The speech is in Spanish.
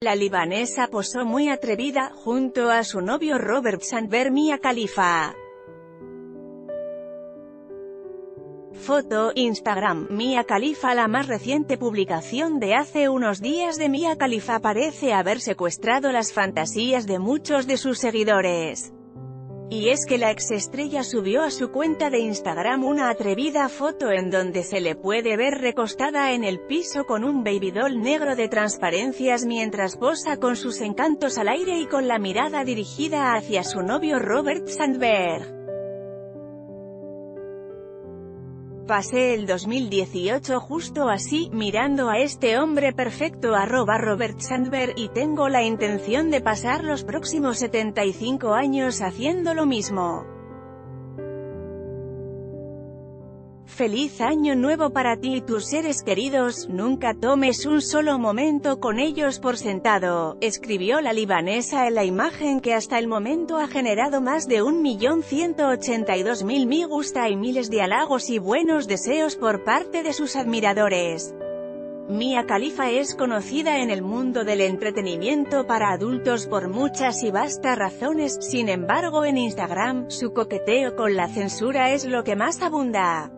La libanesa posó muy atrevida, junto a su novio Robert Sandberg Mia Khalifa. Foto, Instagram, Mia Khalifa La más reciente publicación de hace unos días de Mia Khalifa parece haber secuestrado las fantasías de muchos de sus seguidores. Y es que la exestrella subió a su cuenta de Instagram una atrevida foto en donde se le puede ver recostada en el piso con un babydoll negro de transparencias mientras posa con sus encantos al aire y con la mirada dirigida hacia su novio Robert Sandberg. Pasé el 2018 justo así, mirando a este hombre perfecto arroba Robert Sandberg, y tengo la intención de pasar los próximos 75 años haciendo lo mismo. Feliz año nuevo para ti y tus seres queridos, nunca tomes un solo momento con ellos por sentado, escribió la libanesa en la imagen que hasta el momento ha generado más de 1.182.000 me gusta y miles de halagos y buenos deseos por parte de sus admiradores. Mia Khalifa es conocida en el mundo del entretenimiento para adultos por muchas y vastas razones, sin embargo en Instagram, su coqueteo con la censura es lo que más abunda.